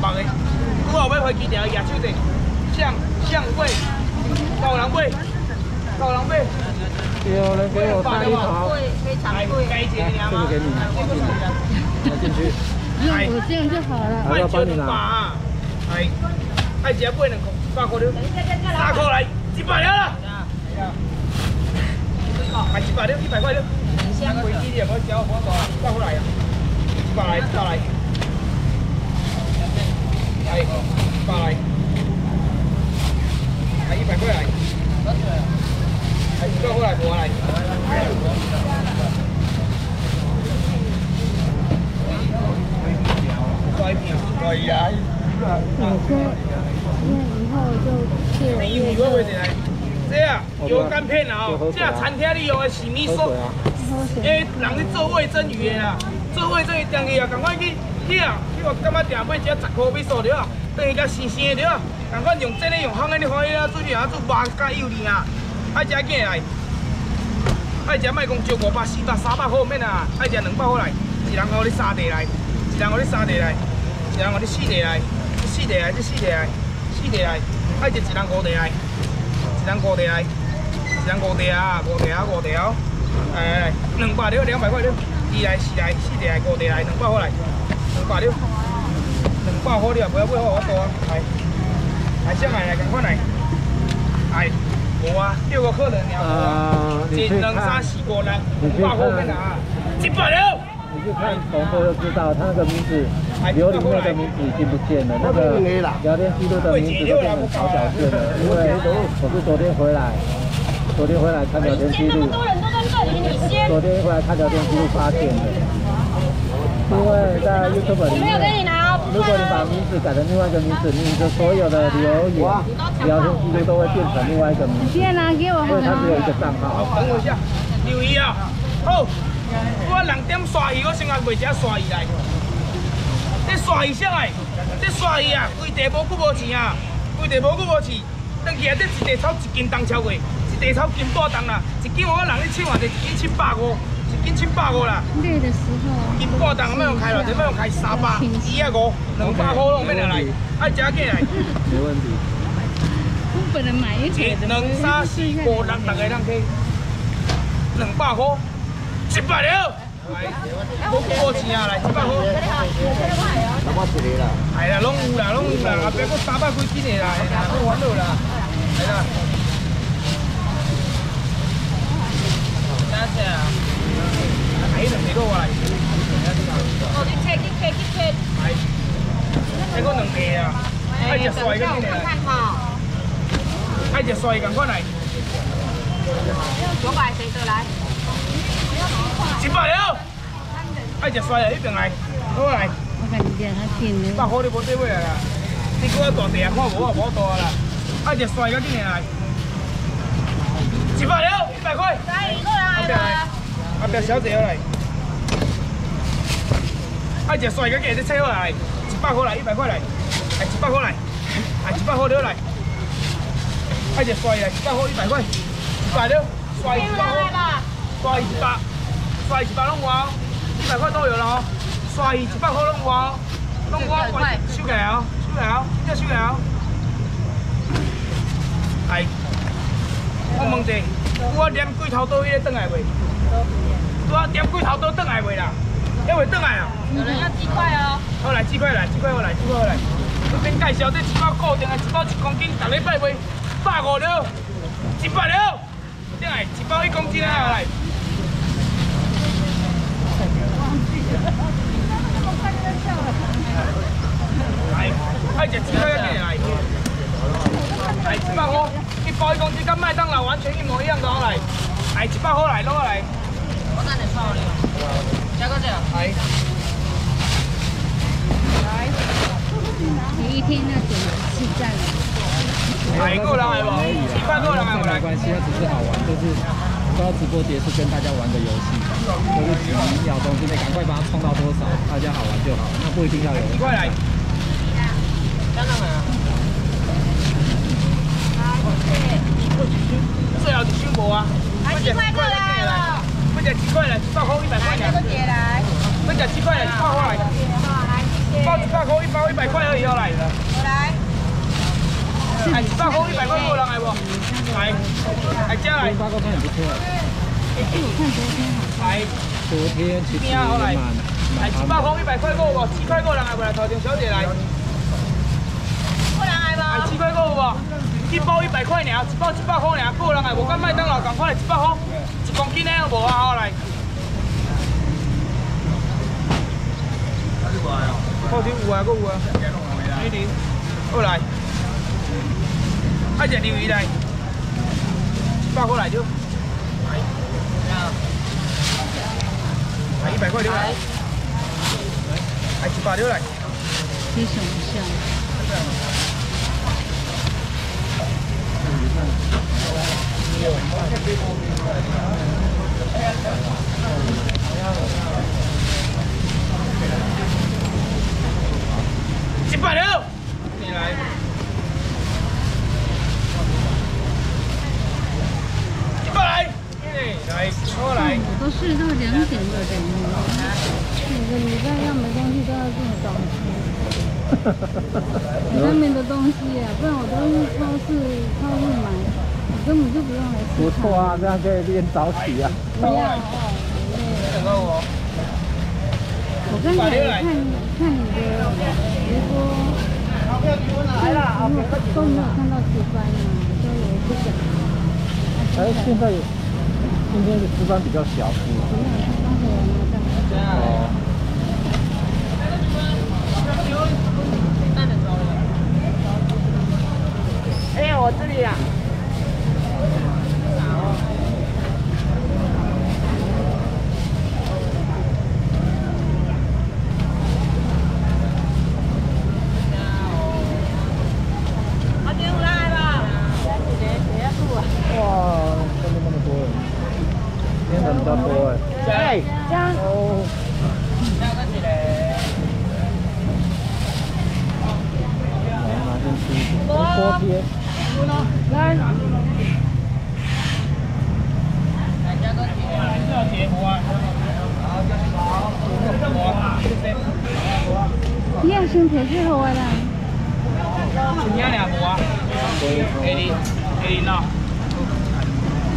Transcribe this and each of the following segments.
棒的。拄好要飞机条亚手者，向向贵，高人买，高人买。有人给我大一桃，贵，非常贵。该一个这个给你，拿进去。用我这样就好了。还要帮你拿。啊，哎，爱食买两块，一百块了，三块来，一百了啦。哎，一百了，一百块了。两飞机的，我交我多，一百块来啊，一百来，一百来。哎，一百来。哎，一百块来。来，一百块来，我来。快点，快呀！我说，那以后就借我你以为会来？这啊，油甘片啊，哦，这餐厅里用的是米索，因为人咧做味噌鱼的啦，做味噌鱼当去啊，赶快去去啊，去我感觉店买只十块米数对啊，等于甲新鲜的对啊，赶快用这个用香的，你看伊啊，做啥做麻加油哩啊，爱食起来，爱食莫讲招五百、四百、三百块免啊，爱食两百块来，一人互你三地来，一人互你三地来，一人互你四地来，四地来，这四地来，四地来，爱食一人五地来。一人五地来，一人五地啊，五地啊，五地哦。来来来，两百了，两百块了。二来、四来、四地来，五地来，两百块来，百了。两百块了，不要买好我多啊。来，来上来来，赶快来。来，无啊，六个客人了。啊，你一、去两、三、看，四、五、六，五百块在哪？一百了。你去看红色就知道，他那个名字，刘里面的名字已经不见了，那个聊天记录的名字都变成小小字了。因为我是昨天回来，昨天回来看聊天记录。昨天回来看聊天记录发现的。因为在 YouTube 里没有给，你拿，如果你把名字改成另外一个名字，你的所有的留言、聊天记录都会变成另外一个名字，先拿给我因为它只有一个账号。等我一下，留意啊。好，我两点刷鱼，我先来卖只刷鱼来。这刷鱼啥来？这刷鱼啊，规地无骨无钱啊，规地无骨无钱。等起来这一地草一斤当超过，一地炒斤半当啦。一斤我人咧称啊，就一斤七百五，一斤七百五啦。累的时候，斤半当要用开偌济？要用开三百、二啊五、两百块拢免来，爱食起来。没问题。我本人买一一、两、三、四、五、六，大家人去，两百块，一百了。来，我我钱啊，来一百块。我一个啦。系啦，拢有啦，拢有啦，后壁佫三百几斤的啦，哎呀，都玩到啦，系啦。两个我来。哦，你切，你切，你切。哎，这个两个啊，爱食帅个几个来，哈。爱食帅赶快来，九百谁得来？一百了。爱食帅的一边来，好来，我感觉他挺一百块你无对尾啦。你搁大地啊，看无啊，无大啦。爱食帅个几个来，一百了，一百块。来一个来了。阿表小姐来，爱食帅个给你切好来，一百块来，一百块来，哎一百块来，哎一百块了来，爱食帅来，一百块一百块，一百了，帅一百块，帅一百，帅一百拢有哦，一百块都有了哦，帅一百块拢有哦，拢有哦，收起来哦，收起来哦，真正收起来哦，哎，我问者，我连龟头刀迄个转来袂？拄啊，点几头都转来袂啦？还袂转来啊？有人要鸡块哦。好来，鸡块来，鸡块我来，鸡块我来。这边介绍这一包固定的，一包一公斤，逐礼拜卖百五了，一百了。这来一包一公斤啊来。来，爱食鸡块要几来？来一百五，一包一公斤，跟麦当劳完全一模一样的哦来。来一百五来，攞来。我等你炒了。加个这个。来。你一天要点七站。来够人来够人来无？没关系，它只是好玩，就是到直播结束跟大家玩的游戏，就是几秒钟之内赶快把它冲到多少，大家好玩就好，那不一定要有。快来！加上来啊。最后一箱无啊？来鸡块过来了。要食几块来？一百块，一百块来，这个姐来。要食几块来？一百块来。好，来谢谢。包一百块，一包一百块而已，来。来。哎，一百块一百块有人来不？来，来加来。八个片很不错。来。昨天其实蛮蛮来，一百块一百块够不？七块够人来不？来，头前小姐来。够人来不？来，七块够不？一包一百块呢，一包一百块呢，够人来。我跟麦当劳赶快来，一百块，公斤的有无啊？好来。好听有啊，够有啊。美女，过来。快点留鱼来，发过来就。来一百块六来，来七八六来。你想一下。七八六，你来。来，过来。我都睡到两点。了，等于。每个礼拜要买东西都要这么早起。外面的东西啊，不然我都去超市、超市买，根本就不用来不错啊，这样可以练早起啊。不要。等到我。我刚才看看你的直播，来了，都没有看到值班呢，所以我不想。哎，现在有。今天的值班比较小，是吗？哦。哎，我这里啊。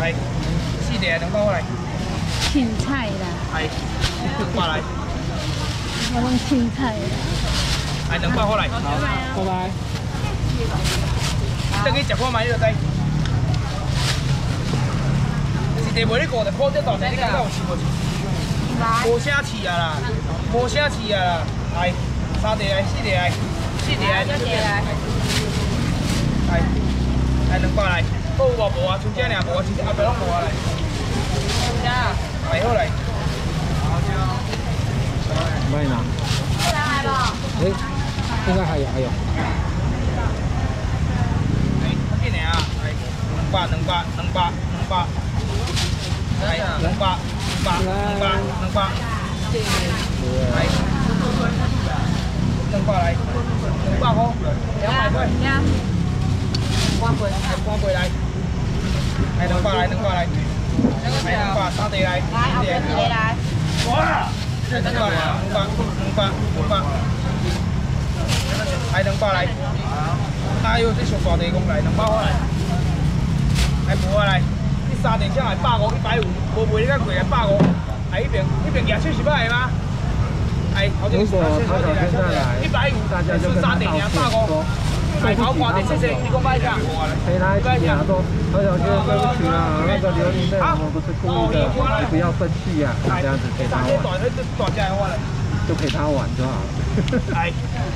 来，四地两百块来。青菜啦。来，两百来。我弄青菜。来，两百块来。好，拜拜。等去食饭嘛，你就知。一地卖你五十块，这大地你感觉有吃无？无啥饲啊啦，无啥饲啊啦，来，来，好无无啊？剩这尔无啊？剩这后壁拢无啊来。剩这，来好来。卖哪？不能来吧？哎，应该还有还有。来，这边啊，来，两百两百两百两百，来两百。两百，两百，两百，来，两百来，两百块，两百块，关柜，关柜来，来两百来，两百来，来两百，三地来，三地来，哇，两百，两百，两百，两百，来两百来，哎呦，这小大地公来，两百块来，来五啊来。三点上来百五一百五，无卖你较贵啊，百五。哎，一边一边廿七十块吗？哎，好像是一百五，是三点两百五。哎，好挂的，谢谢，你讲一下。陪他一起啊，都何小娟对不起啊，那个刘玲妹我们不是故意的，你不要生气呀，这样子陪他玩，就陪他玩就好了。哎，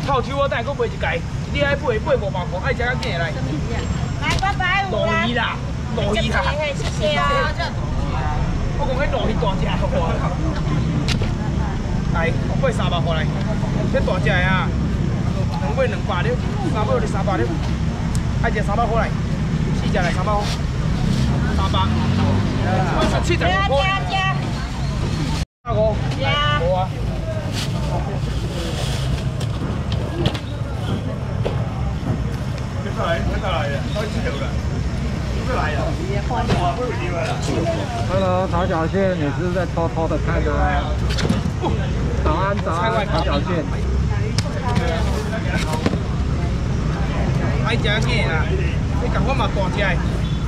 套球我带过买一届，你爱买买五百块，爱食较紧来。来八百五啦。罗伊哈，谢谢啊。我讲迄罗伊大只，好不好来，我买三百块来，这大只的啊，两买两百了，三百就三百了，爱只三百块来，四只来三百块，三百，我十七十五块，三百五，无啊。来，快来呀！开始了，快来呀！Hello，曹小倩，你是是在偷偷的看呢？早安，早安，曹小线。爱食鸡啊！你讲我嘛大只的，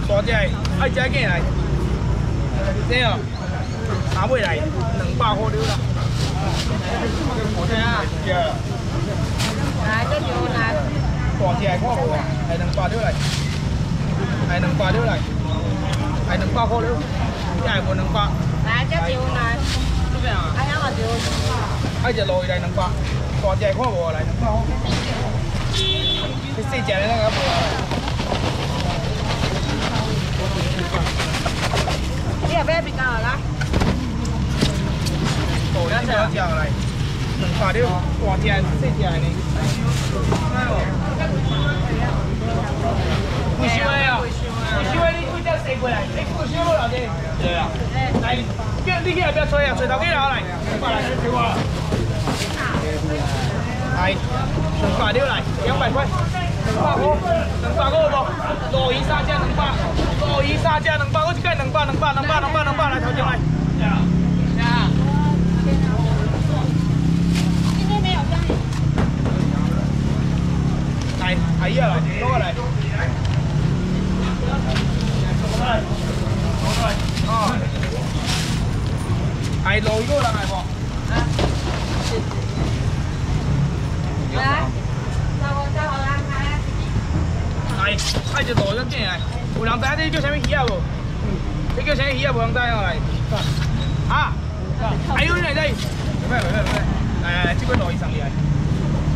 大只的，爱食鸡来。这哦，三尾来，两百块了啦。来，这牛来。大只的看无啊？系两百了来，系两百了来，系两百块了，一系无两百。来，这条来。这边啊？哎呀，我条。哎，只鲈鱼来两百，大只看无来两百块。你细只的那个无啊？你要买边个来？大只来，两百了，大只细只的呢。不收的哦，不收的，你几只洗过来？你不收老弟。对啊。来，你去那边吹啊，吹头几老来。过来，吹我。来，能发六来，两百块，两百五，两百五不？鲈鱼三只两百，鲈鱼三只两百，我一个能发，能发，能发，能发，能发来头前来。来，阿姨来，过过来。来，来，哦。来，鲈鱼个人来不？来，找我找我来来。来，快只鲈鱼进来。有人知你叫什么鱼啊无？你叫什么鱼啊？无人知哦来。啊？还有你来这？快快快快！来来来，这边鲈鱼上来，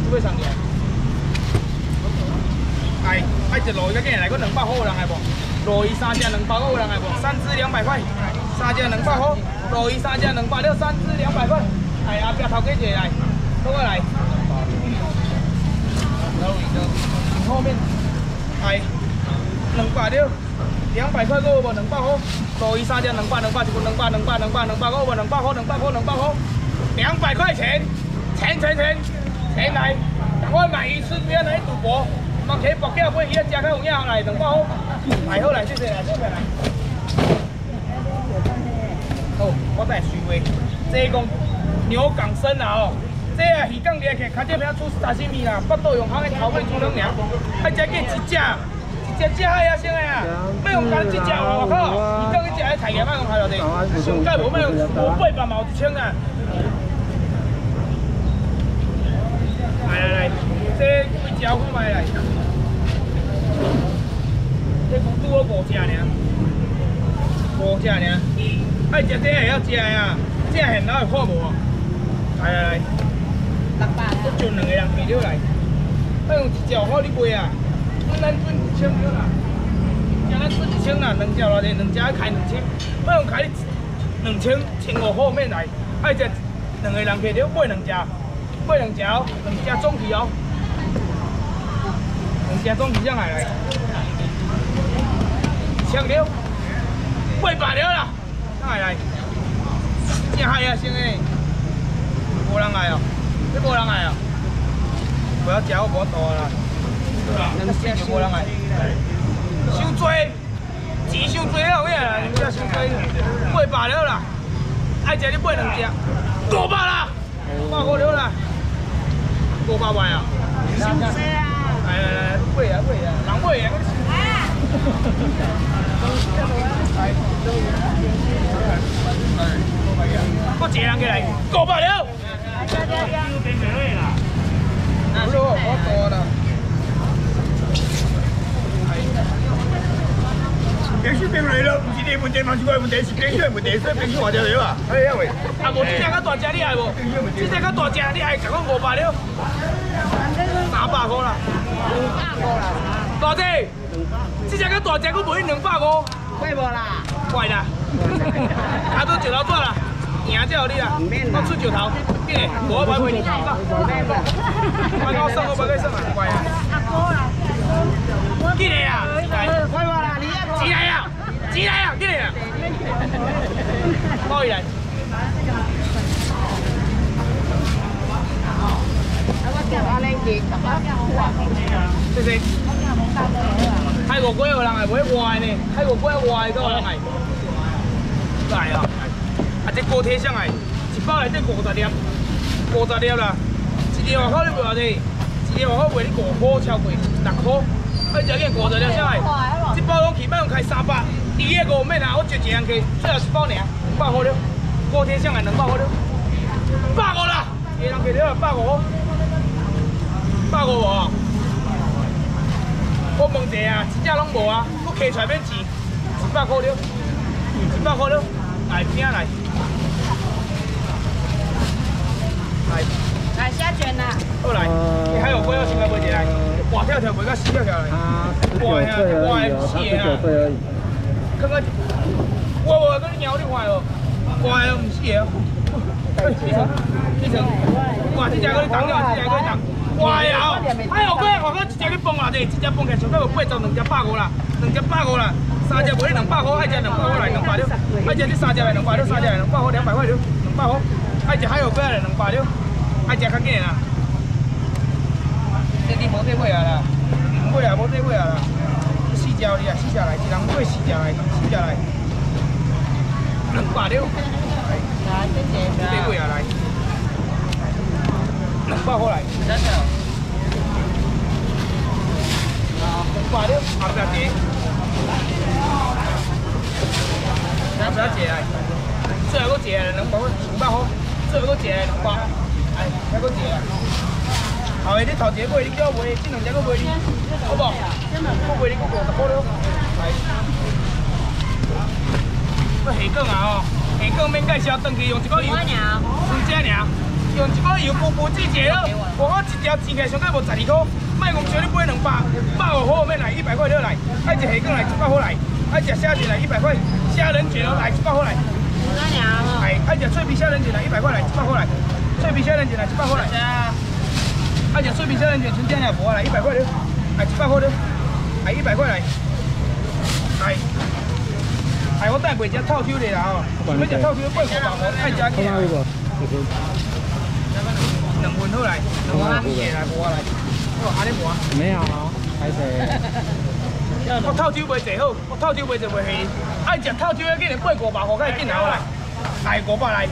这边上来。来，爱只鲈鱼个进来，个两百块有人来无？鲈鱼三只两百块有人来无？三只两百块，三只两百块，鲈鱼三只两百六，三只两百块。哎，阿边头几只来？过来。后面。哎，能挂掉，两百块够无？两百块，鲈鱼三只两百，两百一个两百，两百，两百，两百够无？两百块，两百块，两百块，两百块钱，钱钱钱，钱来，赶快买鱼吃，不要来赌博。放起薄鸡买鱼啊，食较有影来，两百好，来好来，谢谢来，谢谢来。好，我再收话，这一公牛港生啦哦，这啊鱼港掠起，看这边出沙西米啦，巴肚用香的头尾煮两样，还食几一只，一只只海啊先的啊，要用干一只我靠，鱼港去食的菜价卖用海了的，上盖无卖用五八百毛一千啊。来来来，这几只好卖来。这公猪我五只呢，五只呢，爱食这也要食呀，这现在会看无？六百，这就两个人买了来，那用一只好你卖啊，咱准一千了啦，一只咱准一千啦，两只偌济，两只开两千，我用开两千千五后面来，爱食两个人买了买两只，买两只哦，两只总体哦，两只总体上来来。千了，八百了啦！来来，正嗨啊，先诶，无人来哦，你无人来啊，不要叫我无多啦，两只就无人来，收多，钱收多了，咩啦？两只收多，八百了啦，爱食你买两只，五百啦，五百了啦，五百块啊，收多啊！来来来，买啊。买啊，人买啊！我一个人过来，五百了。好咯，我多啦。冰水冰来了，不是你问题，嘛是我问题，是冰水问题，所以冰水换掉了啊。哎呀喂，啊无这只较大只你爱无？这只较大只你爱，讲五百了。三百块啦。五百块啦。大姐，这只较大只，我卖你两百五。贵无啦？贵啦。啊，都一老多啦。赢才有你啦，我出石头，紧嘞，我买袂你，快我送我买去送啊，乖啊。紧嘞啊，快快啦，你啊，起来啊，起来啊，紧嘞啊，包伊来。谢谢。泰国龟有人系买坏呢，泰国龟坏都有人系。来啊！啊，这锅贴上来，一包内底五十粒，五十粒啦。一粒外口你卖偌济？一粒外口卖你五块超贵，六块。啊，只件五十粒上来，一包拢起码用开三百，二个五免啊，我就一样去，最后一包尔，两百块了。锅贴上来两百块了，百五啦，一人给了百五。百五无？我问一下啊，一只拢无啊？我开出来免钱，一百块了，一百块了，来听来，来，来下卷啦。好来，你还有龟要先来买一来，哇跳跳买个死跳跳来，哇呀，哇呀，十九岁而已。看看，我我跟你鸟你坏哦，乖哦，唔死哦。继承，继承，哇，这只个你挡了，这只个你挡。哇呀！还有几外口一只去蹦偌济，一只蹦起来上到有八十，两只百五啦，两只百五啦，三只卖你两百块，爱只两百块来两百了，爱只这三只来两百了，三只来两百块，两百块了，两百块，爱只还有几来两百了，爱只较紧啦。这你无得买啊啦，买啊无得买啊啦，四只你啊，四只来，一人买四只来，四只来，两百了，来，谢谢，得买啊来。两百块来，真的。啊，两百了，后边结。后边结来，最后个结两百块，两百块，最后个结两百，哎，还个结。后面你头一个买，你叫我买，这两只个买你，好不？我买你个五十块了，来。个虾卷啊哦，虾卷免介绍，登去用一个油，两只尔。用一个油布布季节了，我一条钱起来上概无十二块，卖讲少你买两百，百五块面来一百块就来，爱食虾卷来一百块来，爱食虾卷来一百块，虾仁卷来一百块来。哎，爱食脆皮虾仁卷来一百块来，一百块来，脆皮虾仁卷来一百块来。爱食脆皮虾仁卷纯正也无啊来，一百块了，来一百块了，来一百块来。哎，哎，我带袂食套抽的啦吼，要食套抽八块八块，爱食几两份好来，两份啊，谢来，无啊来，哦，安尼无啊？没有，还是。我套酒卖最好，我套酒卖就卖稀，爱食套酒要紧，八五百块才会紧拿来，来五百来，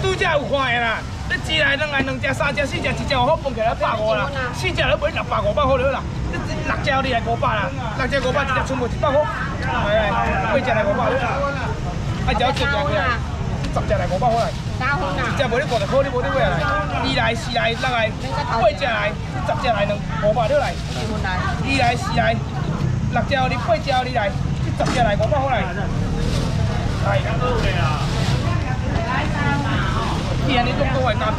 拄则有看的啦。你一来两来两只三只四只，一只好分起来百五啦，四只你买六百五百块了啦。你六只你来五百啦，六只五百一只全部一百块，来来，八只来五百了，爱食一只几来，十只来五百块来。一只卖你五十块，你无你买来。二来、四来、六来、八只来、十只来，两五百了来。二来、四来、六只你八只你来，十只来五百块来。来。你安尼做多还加币？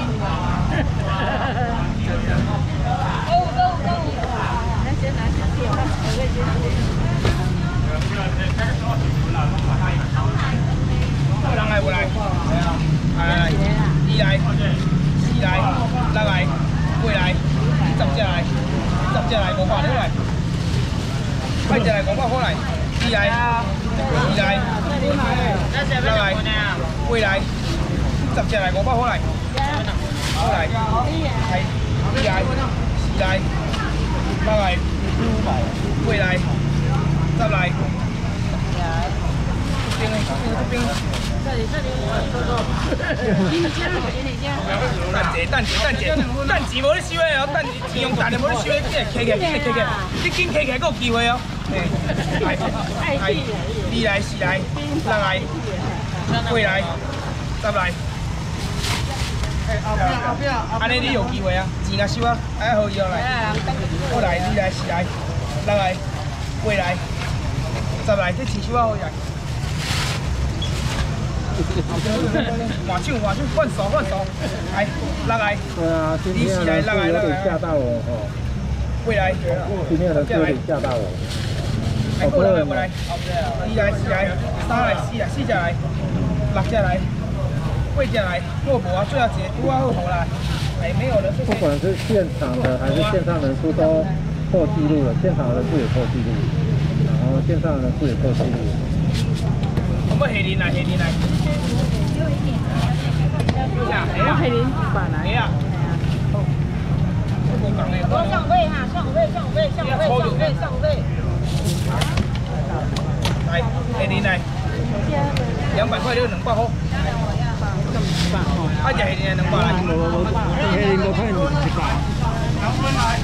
够够够！来先来，先来，我给先。人来不来？来来，二来，四来，六来，八来，十只来五百了来，十只来五百了来，八只来五百块来，二来，二来，六来，八来，十只来五百块来，好来，来，二来，四来，再来，未来，十来，这里这里蛋姐蛋姐蛋姐蛋钱无你收的哦，蛋钱用蛋的无你收的，起来起起来起来，你紧起来，还有机会哦。来，来，二来四来六来八来十来。安尼你有机会啊，钱啊收啊，还好以后来。五来二来四来六来八来十来，这钱收啊好呀。换手换手换手换手，来拉来，对啊，今天的车有点吓到我哦。未来，今天的车有点吓到我。来过来过来，一来四来，三来四来四只来，六只来，会家来，若无啊，最后一个拄啊好好啦。哎，没有了，不管是现场的还是线上人数都破纪录了，现场人数也破纪录，然后线上人数也破纪录。我们黑林来，黑林来。我黑林办来。呀。我上位哈，上位，上位，上位，上位，上位。来，黑林来。两百块就两百块。啊，就黑林两百来。黑林我看你一百。两分来。